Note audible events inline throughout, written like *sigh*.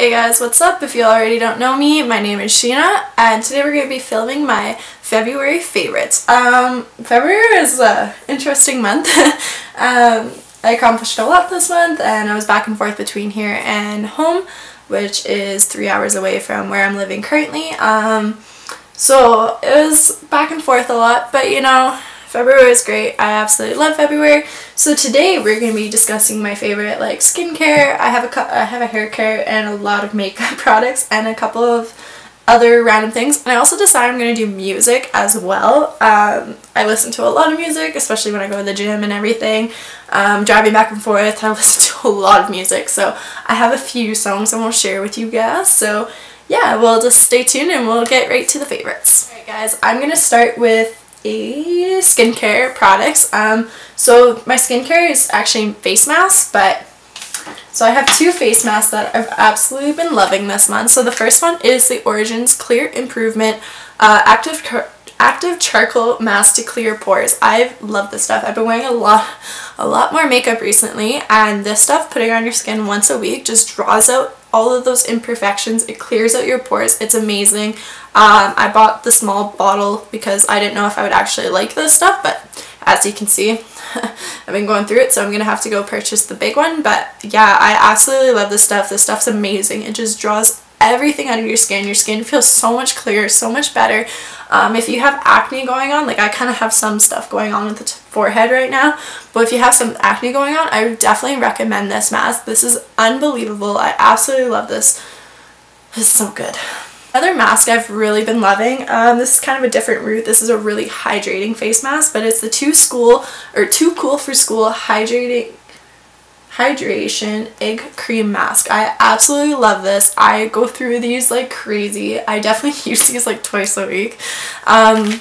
Hey guys, what's up? If you already don't know me, my name is Sheena, and today we're going to be filming my February favorites. Um, February is an interesting month. *laughs* um, I accomplished a lot this month, and I was back and forth between here and home, which is three hours away from where I'm living currently. Um, so it was back and forth a lot, but you know, February is great. I absolutely love February. So today we're going to be discussing my favorite like skincare. I have a I have a hair care and a lot of makeup *laughs* products and a couple of other random things. And I also decided I'm going to do music as well. Um, I listen to a lot of music, especially when I go to the gym and everything. Um, driving back and forth, *laughs* I listen to a lot of music. So I have a few songs I want to share with you guys. So yeah, we'll just stay tuned and we'll get right to the favorites. Alright guys, I'm going to start with a skincare products. Um, so my skincare is actually face masks, but so I have two face masks that I've absolutely been loving this month. So the first one is the Origins Clear Improvement uh, Active Active Charcoal Mask to Clear Pores. I love this stuff. I've been wearing a lot, a lot more makeup recently, and this stuff, putting on your skin once a week, just draws out all of those imperfections. It clears out your pores. It's amazing. Um, I bought the small bottle because I didn't know if I would actually like this stuff, but as you can see, *laughs* I've been going through it, so I'm going to have to go purchase the big one. But yeah, I absolutely love this stuff. This stuff's amazing. It just draws everything out of your skin. Your skin feels so much clearer, so much better. Um, if you have acne going on, like I kind of have some stuff going on with the forehead right now, but if you have some acne going on, I would definitely recommend this mask. This is unbelievable. I absolutely love this. It's so good. Another mask I've really been loving, um, this is kind of a different route. This is a really hydrating face mask, but it's the Too School or Too Cool for School Hydrating Hydration Egg Cream Mask. I absolutely love this. I go through these like crazy. I definitely *laughs* use these like twice a week. Um,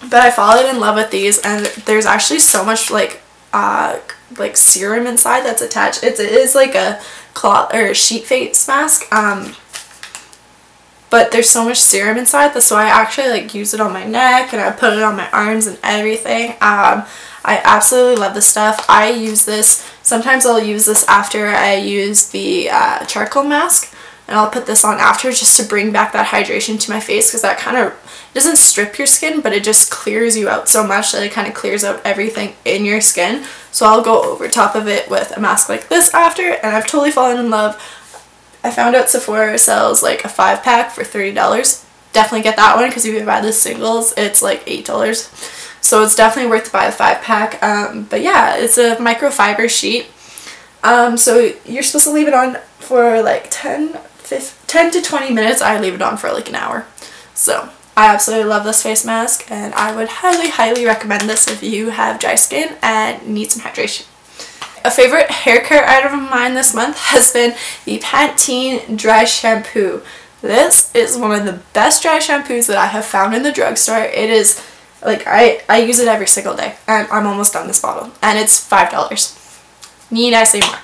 but I fallen in love with these and there's actually so much like uh, like serum inside that's attached. It's, it is like a cloth or sheet face mask. Um, but there's so much serum inside that so I actually like use it on my neck and I put it on my arms and everything. Um, I absolutely love this stuff. I use this, sometimes I'll use this after I use the uh, charcoal mask and I'll put this on after just to bring back that hydration to my face because that kind of doesn't strip your skin but it just clears you out so much that it kind of clears out everything in your skin. So I'll go over top of it with a mask like this after and I've totally fallen in love I found out Sephora sells like a five pack for $30. Definitely get that one because if you buy the singles, it's like $8. So it's definitely worth to buy the five pack. Um, but yeah, it's a microfiber sheet. Um, so you're supposed to leave it on for like 10, 15, 10 to 20 minutes. I leave it on for like an hour. So I absolutely love this face mask and I would highly, highly recommend this if you have dry skin and need some hydration. A favorite hair care item of mine this month has been the Pantene Dry Shampoo. This is one of the best dry shampoos that I have found in the drugstore. It is, like, I, I use it every single day, and I'm almost done this bottle, and it's $5. Need I say more?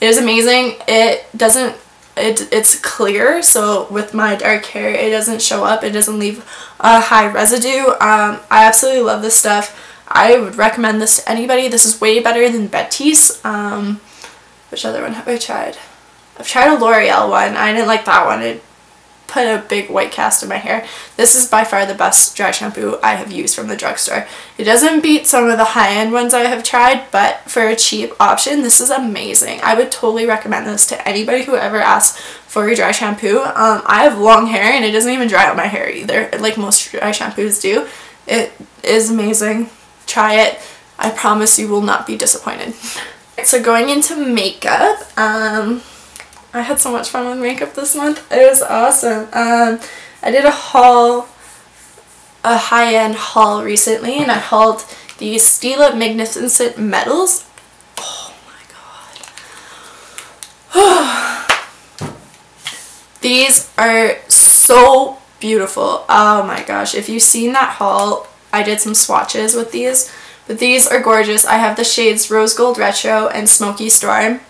It is amazing. It doesn't, it, it's clear, so with my dark hair, it doesn't show up. It doesn't leave a high residue. Um, I absolutely love this stuff. I would recommend this to anybody. This is way better than Batiste. Um, which other one have I tried? I've tried a L'Oreal one. I didn't like that one. It put a big white cast in my hair. This is by far the best dry shampoo I have used from the drugstore. It doesn't beat some of the high-end ones I have tried, but for a cheap option, this is amazing. I would totally recommend this to anybody who ever asks for a dry shampoo. Um, I have long hair and it doesn't even dry out my hair either, like most dry shampoos do. It is amazing try it. I promise you will not be disappointed. *laughs* so going into makeup, um, I had so much fun with makeup this month. It was awesome. Um, I did a haul, a high-end haul recently, and I hauled these Stila Magnificent Metals. Oh my god. *sighs* These are so beautiful. Oh my gosh. If you've seen that haul, I did some swatches with these. But these are gorgeous. I have the shades Rose Gold Retro and Smoky Storm.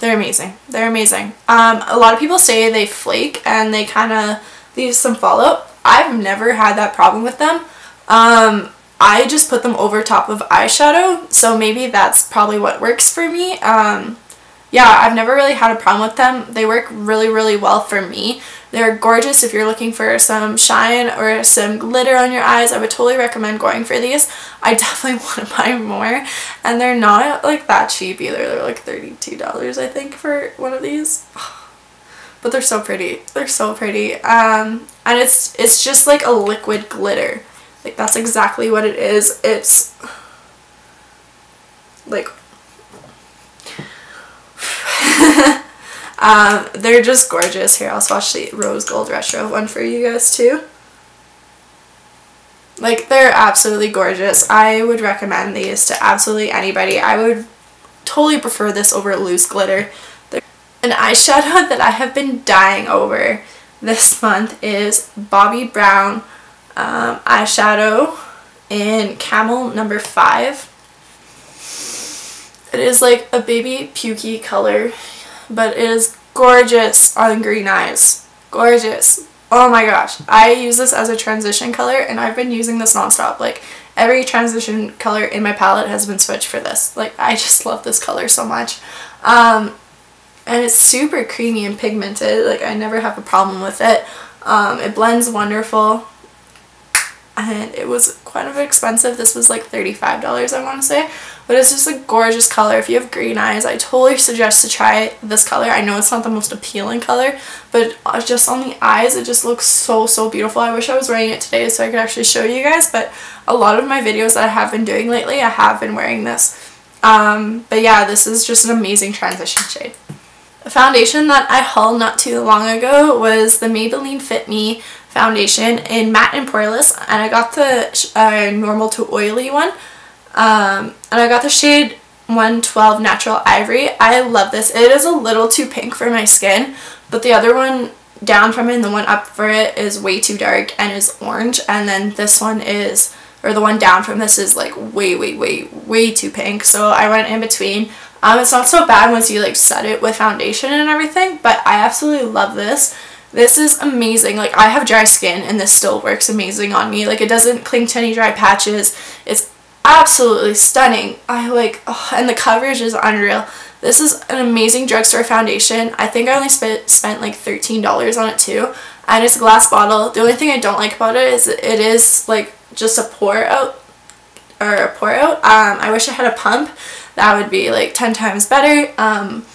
They're amazing. They're amazing. Um, a lot of people say they flake and they kind of leave some fallout. I've never had that problem with them. Um, I just put them over top of eyeshadow, so maybe that's probably what works for me. Um, yeah, I've never really had a problem with them. They work really, really well for me. They're gorgeous if you're looking for some shine or some glitter on your eyes. I would totally recommend going for these. I *laughs* definitely want to buy more. And they're not like that cheap either. They're like $32 I think for one of these. *sighs* But they're so pretty. They're so pretty. Um, and it's it's just like a liquid glitter. Like that's exactly what it is. It's *sighs* like um, they're just gorgeous. Here, I'll swatch the rose gold retro one for you guys too. Like, they're absolutely gorgeous. I would recommend these to absolutely anybody. I would totally prefer this over loose glitter. An eyeshadow *laughs* that I have been dying over this month is Bobbi Brown um, eyeshadow in Camel number 5. It is like a baby pukey color, but it is gorgeous on green eyes. Gorgeous. Oh my gosh. I use this as a transition color and I've been using this nonstop. Like every transition color in my palette has been switched for this. Like I *laughs* just love this color so much. Um, and it's super creamy and pigmented. Like I never have a problem with it. Um, it blends wonderful and it was kind of expensive. This was like $35 I want to say. But it's just a gorgeous color. If you have green eyes, I totally suggest to try this color. I know it's not the most appealing color, but just on the eyes, it just looks so, so beautiful. I wish I was wearing it today so I could actually show you guys, but a lot of my videos that I have been doing lately, I have been wearing this. Um, but yeah, this is just an amazing transition shade. A foundation that I hauled not too long ago was the Maybelline Fit Me foundation in matte and poreless and I got the uh, normal to oily one um, and I got the shade 112 Natural Ivory. I love this. It is a little too pink for my skin but the other one down from it and the one up for it is way too dark and is orange and then this one is or the one down from this is like way way way way too pink so I went in between um, it's not so bad once you like set it with foundation and everything but I absolutely love this this is amazing. Like I have dry skin and this still works amazing on me. Like it doesn't cling to any dry patches. It's absolutely stunning. I like, oh, and the coverage is unreal. This is an amazing drugstore foundation. I think I only spent, spent like $13 on it too. And it's a glass bottle. The only thing I don't like about it is it is like just a pour out or a pour out. Um, I wish I had a pump. That would be like 10 times better. Um,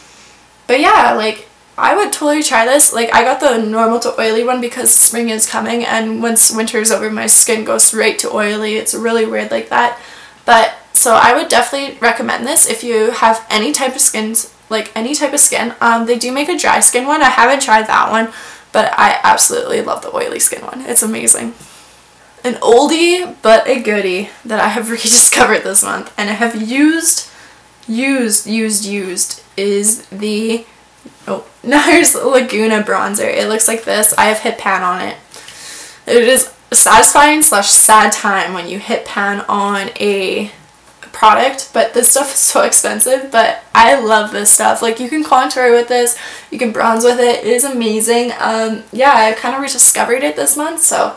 but yeah, like I would totally try this. Like I got the normal to oily one because spring is coming and once winter is over my skin goes right to oily. It's really weird like that. But so I would definitely recommend this if you have any type of skin, like any type of skin. Um, they do make a dry skin one. I haven't tried that one, but I absolutely love the oily skin one. It's amazing. An oldie but a goodie that I have *laughs* rediscovered this month and I have used, used, used, used is the Oh, *laughs* NARS Laguna bronzer. It looks like this. I have hit pan on it. It is satisfying slash sad time when you hit pan on a product but this stuff is so expensive but I love this stuff. Like you can contour with this. You can bronze with it. It is amazing. Um yeah I kind of rediscovered it this month so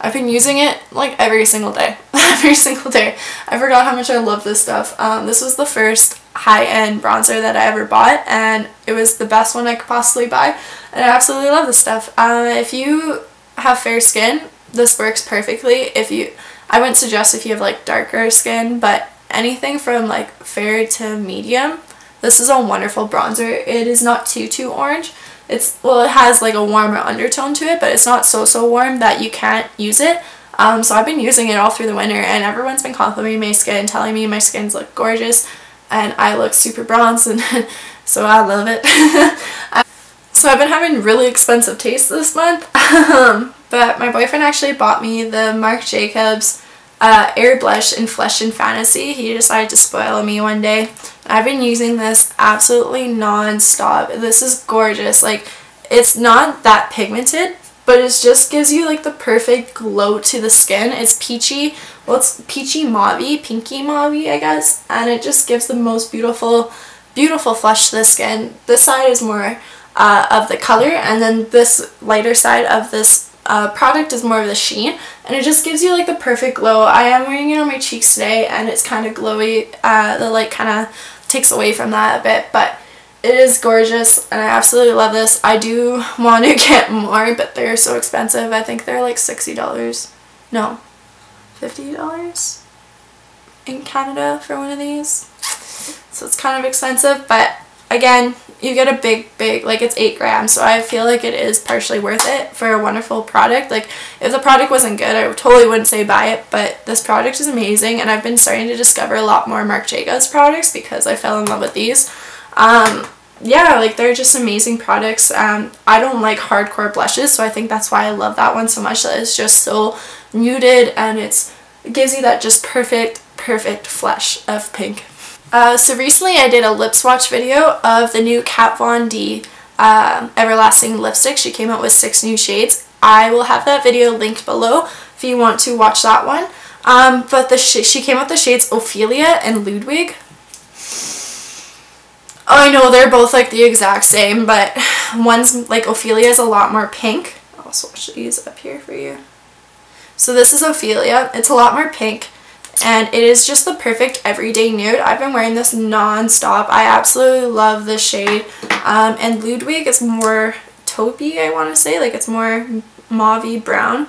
I've been using it like every single day. *laughs* Every single day. I forgot how much I love this stuff. Um this was the first high-end bronzer that I ever bought and it was the best one I could possibly buy and I absolutely love this stuff. Uh, if you have fair skin, this works perfectly. If you, I wouldn't suggest if you have like darker skin, but anything from like fair to medium, this is a wonderful bronzer. It is not too, too orange. It's, well, it has like a warmer undertone to it, but it's not so, so warm that you can't use it. Um, so I've been using it all through the winter and everyone's been complimenting my skin, telling me my skins look gorgeous and I look super bronze and *laughs* so I love it. *laughs* so I've been having really expensive taste this month um, but my boyfriend actually bought me the Marc Jacobs uh, Air Blush in Flesh and Fantasy. He decided to spoil me one day. I've been using this absolutely non-stop. This is gorgeous. Like it's not that pigmented but it just gives you like the perfect glow to the skin. It's peachy, well it's peachy mauvey, pinky mauvey I guess, and it just gives the most beautiful, beautiful flush to the skin. This side is more uh, of the color and then this lighter side of this uh, product is more of the sheen and it just gives you like the perfect glow. I am wearing it on my cheeks today and it's kind of glowy. Uh, the light kind of takes away from that a bit but it is gorgeous and I absolutely love this. I do want to *laughs* get more but they're so expensive. I think they're like $60. No, $50 in Canada for one of these. So it's kind of expensive but again you get a big big like it's 8 grams so I feel like it is partially worth it for a wonderful product like if the product wasn't good I totally wouldn't say buy it but this product is amazing and I've been starting to discover a lot more Marc Jacobs products because I fell in love with these um, yeah like they're just amazing products um, I don't like hardcore blushes so I think that's why I love that one so much that it's just so muted and it's it gives you that just perfect perfect flush of pink uh, so recently I did a lip swatch video of the new Kat Von D uh, Everlasting lipstick. She came out with six new shades. I will have that video linked below if you want to watch that one. Um, but the she came out with the shades Ophelia and Ludwig. I know they're both like the exact same, but one's like Ophelia is a lot more pink. I'll swatch these up here for you. So this is Ophelia. It's a lot more pink and it is just the perfect everyday nude. I've been wearing this non-stop. I absolutely love this shade. Um, and Ludwig is more taupey, I want to say. Like it's more mauvey brown.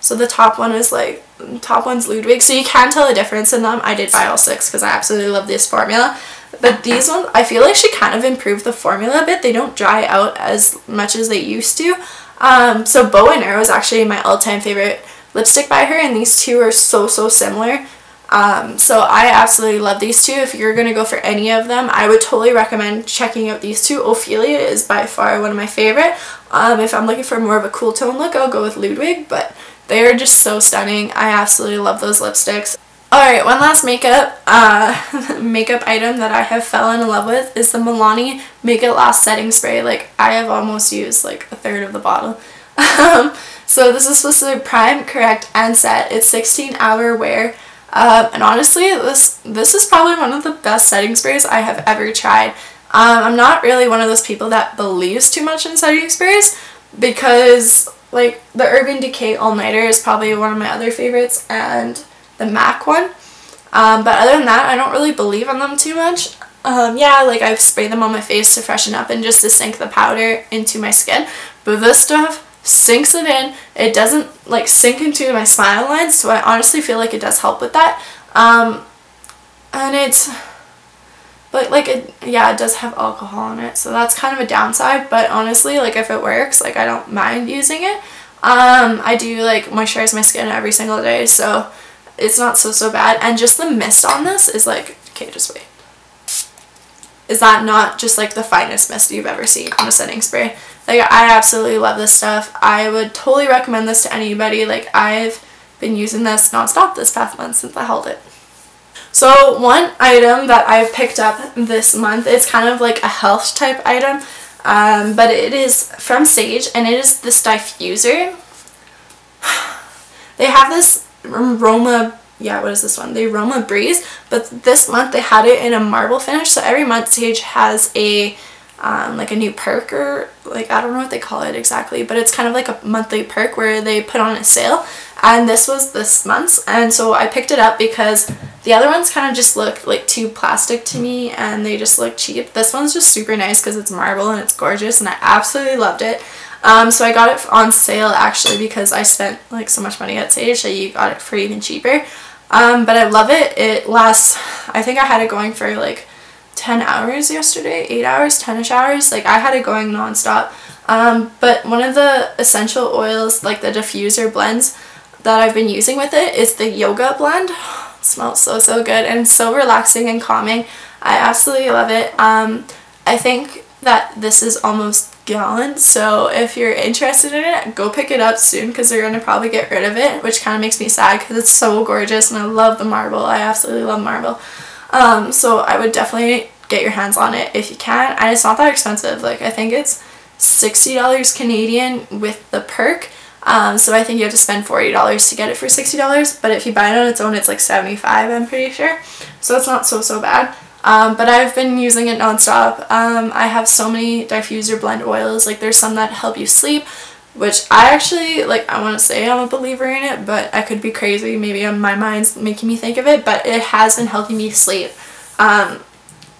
So the top one is like, top one's Ludwig. So you can tell the difference in them. I did buy all six because I absolutely love this formula. But these ones, I feel like she kind of improved the formula a bit. They don't dry out as much as they used to. Um, so Bow and Arrow is actually my all-time favorite lipstick by her and these two are so so similar um, so I absolutely love these two. If you're going to go for any of them, I would totally recommend checking out these two. Ophelia is by far one of my favorite. Um, if I'm looking for more of a cool tone look, I'll go with Ludwig, but they are just so stunning. I absolutely love those lipsticks. Alright, one last makeup uh, *laughs* makeup item that I have fallen in love with is the Milani Make It Last Setting Spray. Like, I have almost used like a third of the bottle. *laughs* Um, so this is supposed to prime, correct, and set. It's 16 hour wear. Um, and honestly, this this is probably one of the best setting sprays I have ever tried. Um, I'm not really one of those people that believes too much in setting sprays because like the Urban Decay All Nighter is probably one of my other favorites and the MAC one. Um, but other than that, I don't really believe in them too much. Um, yeah, like I've sprayed them on my face to freshen up and just to sink the powder into my skin. But this stuff sinks it in. It doesn't like sink into my smile lines, so I honestly feel like it does help with that. Um, and it's, but like it, yeah, it does have alcohol in it, so that's kind of a downside. But honestly, like if it works, like I don't mind using it. Um, I do like moisturize my skin every single day, so it's not so so bad. And just the mist on this is like, okay, just wait. Is that not just like the finest mist you've ever seen on a setting spray? Like I absolutely love this stuff. I would totally recommend this to anybody. Like I've been using this nonstop this past month since I held it. So one item that I've picked up this month, it's kind of like a health type item, um, but it is from Saje and it is this diffuser. *sighs* They have this aroma, yeah, what is this one? The Aromabreeze, but this month they had it in a marble finish. So every month Saje has a um, like a new perk or like I don't know what they call it exactly but it's kind of like a monthly perk where they put on a sale and this was this month's and so I picked it up because the other ones kind of just look like too plastic to me and they just look cheap. This one's just super nice because it's marble and it's gorgeous and I absolutely loved it. Um, so I got it on sale actually because I spent like so much money at Saje that you got it for even cheaper. Um, but I love it. It lasts, I think I had it going for like 10 hours yesterday, 8 hours, 10ish hours. Like I had it going nonstop. Um, but one of the essential oils, like the diffuser blends that I've been using with it is the yoga blend. It smells so, so good and so relaxing and calming. I absolutely love it. Um, I think that this is almost gone so if you're interested in it go pick it up soon because they're going to probably get rid of it which kind of makes me sad because it's so gorgeous and I love the marble I absolutely love marble um, so I would definitely get your hands on it if you can. And it's not that expensive. Like I think it's $60 Canadian with the perk. Um, so I think you have to spend $40 to get it for $60. But if you buy it on its own, it's like 75 I'm pretty sure. So it's not so, so bad. Um, but I've been using it nonstop. Um, I have so many diffuser blend oils. Like there's some that help you sleep, which I actually, like I want to say I'm a believer in it, but I could be crazy. Maybe my mind's making me think of it, but it has been helping me sleep. Um,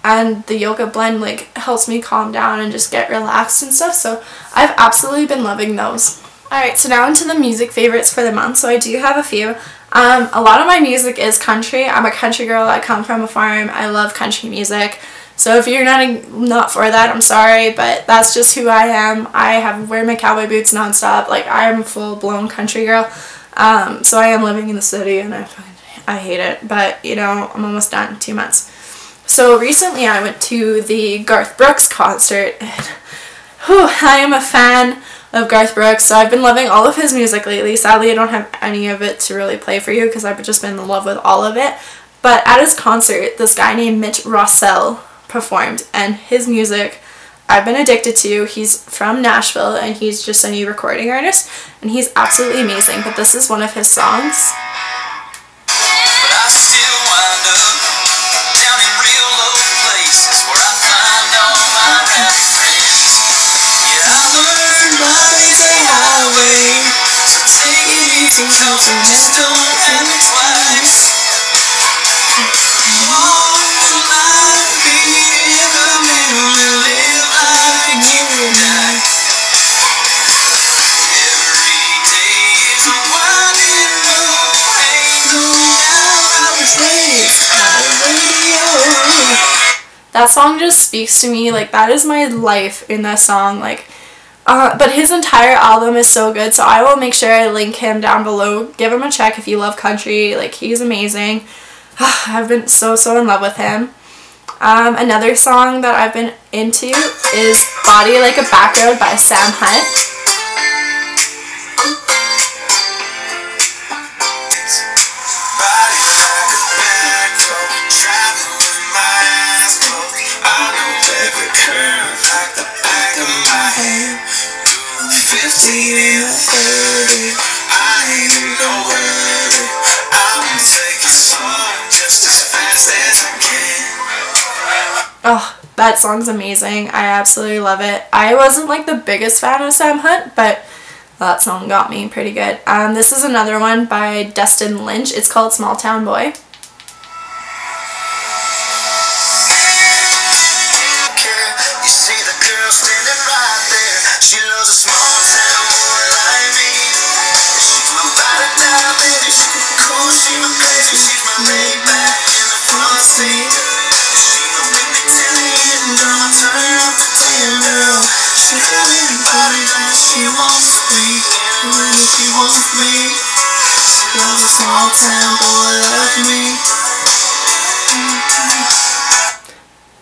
and the yoga blend like helps me calm down and just get relaxed and stuff so I've absolutely been loving those. Alright so now into the music favorites for the month so I do have a few. Um, a lot of my music is country. I'm a country girl. I come from a farm. I love country music. So if you're not not for that, I'm sorry, but that's just who I am. I have wear my cowboy boots nonstop. Like I am a full blown country girl. Um, so I am living in the city and I I hate it, but you know I'm almost done. Two months. So recently I went to the Garth Brooks concert and *laughs* whew, I am a fan of Garth Brooks so I've been loving all of his music lately. Sadly I don't have any of it to really play for you because I've just been in love with all of it. But at his concert this guy named Mitch Rossell performed and his music I've been addicted to. He's from Nashville and he's just a new recording artist and he's absolutely amazing but this is one of his songs. Just don't have it twice. That song just speaks to me, like that is my life in that song, like uh, but his entire album is so good, so I will make sure I link him down below. Give him a check if you love country. Like, he's amazing. *sighs* I've been so, so in love with him. Um, another song that I've been into is Body Like a Back Road by Sam Hunt. Oh, that song's amazing. I absolutely love it. I wasn't like the biggest fan of Sam Hunt, but that song got me pretty good. Um, this is another one by Dustin Lynch. It's called Small Town Boy.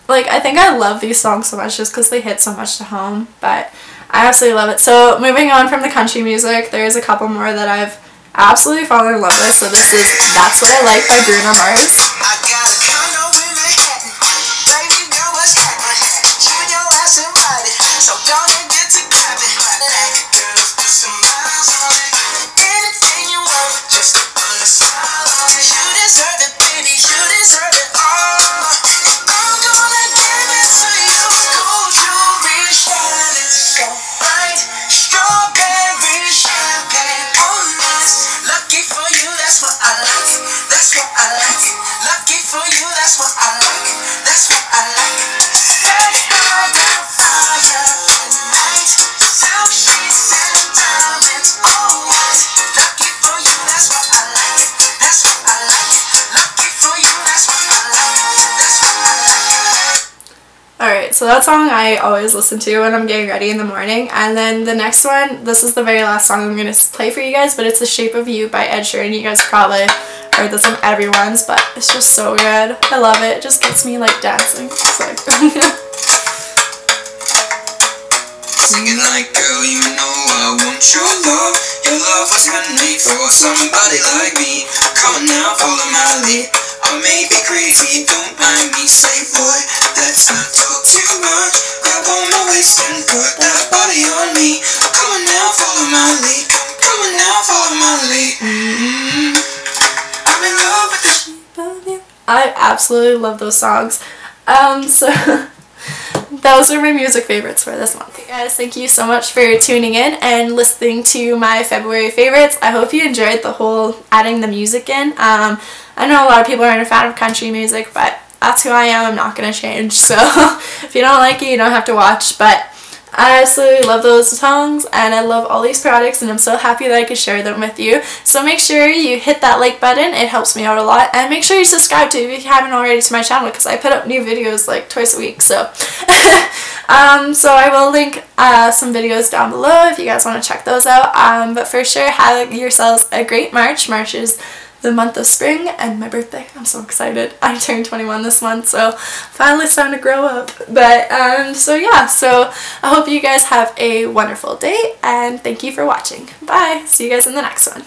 Like, I think I love these songs so much just because they hit so much to home, but I absolutely love it. So, moving on from the country music, there's a couple more that I've absolutely fallen in love with. So this is That's What I Like by Bruno Mars. So that song I always listen to when I'm getting ready in the morning. And then the next one, this is the very last song I'm going to play for you guys, but it's The Shape of You by Ed Sheeran. You guys probably heard this on everyone's, but it's just so good. I love it. It just gets me like dancing. Like *laughs* Singing like, girl, you know I want your love. Your love was handmade for somebody like me. Come on now, follow my lead. I may be crazy, don't mind me. Say, boy, let's not talk too much. Grab on my waist and put that body on me. Come on now, follow my lead. Come on now, follow my lead. Mm-hmm. I'm in love with. I absolutely love those songs. Um, so *laughs* *laughs* those are my music favorites for this month. Okay, guys, thank you so much for tuning in and listening to my February favorites. I hope you enjoyed the whole adding the music in. Um, I know a lot of people aren't a fan of country music, but that's who I am. I'm not going to change. *laughs* So if you don't like it, you don't have to watch. But I absolutely love those songs and I love all these products and I'm so happy that I could share them with you. So make sure you hit that like button, it helps me out a lot. And make sure you subscribe to if you haven't already to my channel because I put up new videos like twice a week. So *laughs* um, so I will link uh, some videos down below if you guys want to check those out. Um, but for sure, have yourselves a great March. March is the month of spring and my birthday. I'm so excited. I turned 21 this month, so finally it's time to grow up. But um, so yeah, so I hope you guys have a wonderful day and thank you for watching. Bye. See you guys in the next one.